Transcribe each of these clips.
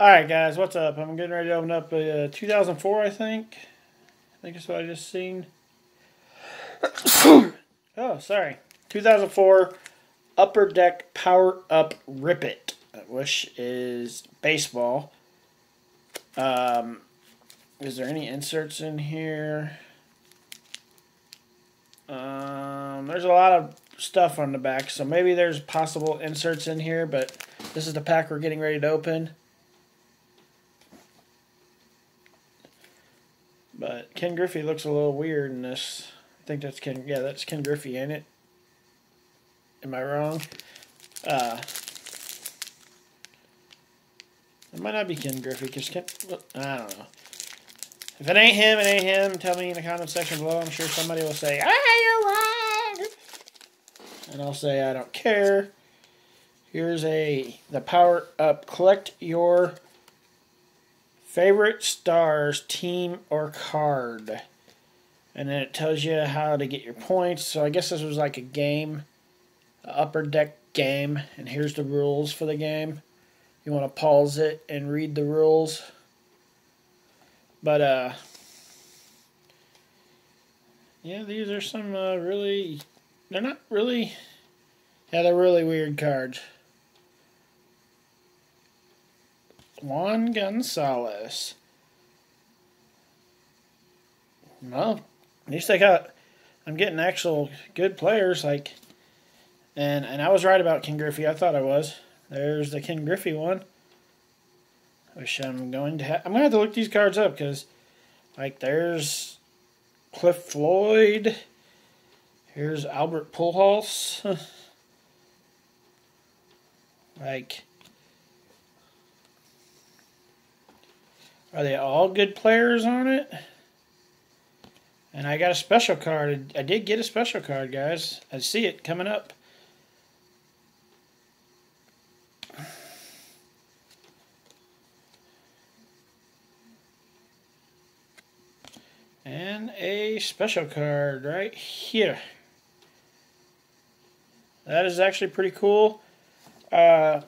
Alright, guys, what's up? I'm getting ready to open up a uh, 2004, I think. I think that's what I just seen. oh, sorry. 2004 Upper Deck Power Up Rip It, which is baseball. Um, is there any inserts in here? Um, there's a lot of stuff on the back, so maybe there's possible inserts in here, but this is the pack we're getting ready to open. But Ken Griffey looks a little weird in this. I think that's Ken. Yeah, that's Ken Griffey ain't it. Am I wrong? Uh, it might not be Ken Griffey because Ken. I don't know. If it ain't him, it ain't him. Tell me in the comment section below. I'm sure somebody will say, "Ah, you're wrong," and I'll say I don't care. Here's a the power up. Collect your favorite stars, team, or card. And then it tells you how to get your points. So I guess this was like a game, a upper deck game. And here's the rules for the game. You want to pause it and read the rules. But, uh, yeah, these are some uh, really, they're not really, yeah, they're really weird cards. Juan Gonzalez. Well, at least I got. I'm getting actual good players like, and and I was right about Ken Griffey. I thought I was. There's the Ken Griffey one. Which I'm going to have. I'm gonna have to look these cards up because, like, there's Cliff Floyd. Here's Albert Pujols. like Are they all good players on it? And I got a special card. I did get a special card, guys. I see it coming up. And a special card right here. That is actually pretty cool. Uh,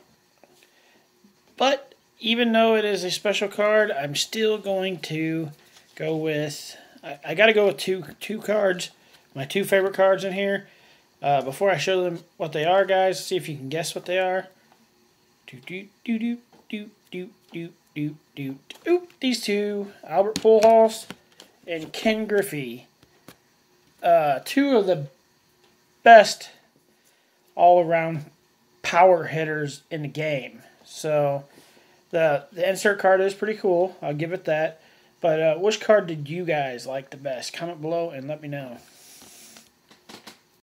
but even though it is a special card, I'm still going to go with. I, I got to go with two two cards, my two favorite cards in here. Uh, before I show them what they are, guys, see if you can guess what they are. Do do do do do do do do do. Oop, these two, Albert Pujols and Ken Griffey. Uh, two of the best all-around power hitters in the game. So the the insert card is pretty cool. I'll give it that. But uh, which card did you guys like the best? Comment below and let me know.